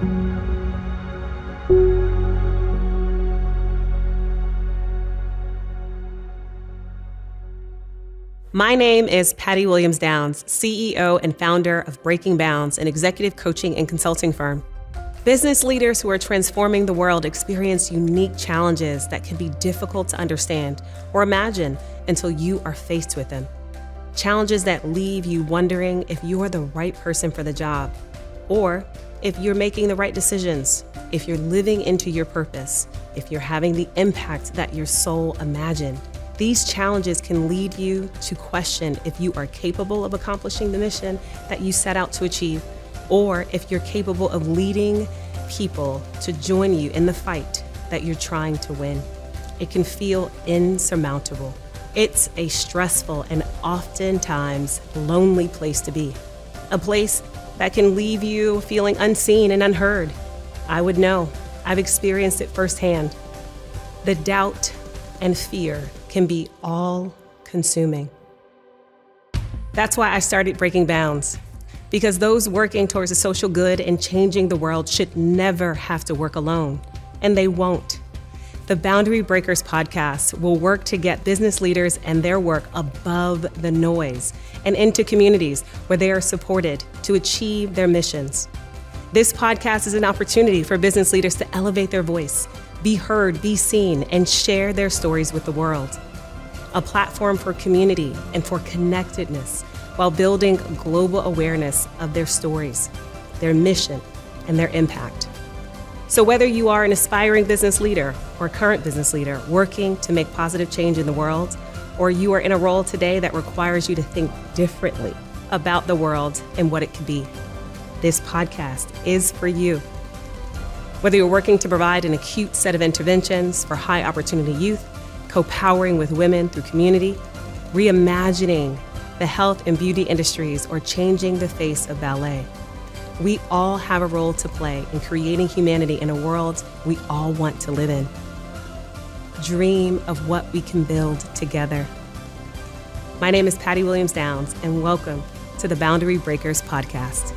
My name is Patty Williams Downs, CEO and founder of Breaking Bounds, an executive coaching and consulting firm. Business leaders who are transforming the world experience unique challenges that can be difficult to understand or imagine until you are faced with them. Challenges that leave you wondering if you are the right person for the job, or if you're making the right decisions, if you're living into your purpose, if you're having the impact that your soul imagined. These challenges can lead you to question if you are capable of accomplishing the mission that you set out to achieve, or if you're capable of leading people to join you in the fight that you're trying to win. It can feel insurmountable. It's a stressful and oftentimes lonely place to be, a place that can leave you feeling unseen and unheard. I would know, I've experienced it firsthand. The doubt and fear can be all consuming. That's why I started Breaking Bounds, because those working towards a social good and changing the world should never have to work alone, and they won't. The Boundary Breakers podcast will work to get business leaders and their work above the noise and into communities where they are supported to achieve their missions. This podcast is an opportunity for business leaders to elevate their voice be heard, be seen, and share their stories with the world. A platform for community and for connectedness while building global awareness of their stories, their mission, and their impact. So, whether you are an aspiring business leader or current business leader working to make positive change in the world, or you are in a role today that requires you to think differently about the world and what it could be, this podcast is for you. Whether you're working to provide an acute set of interventions for high opportunity youth, co powering with women through community, reimagining the health and beauty industries, or changing the face of ballet, we all have a role to play in creating humanity in a world we all want to live in. Dream of what we can build together. My name is Patty Williams Downs, and welcome to the Boundary Breakers Podcast.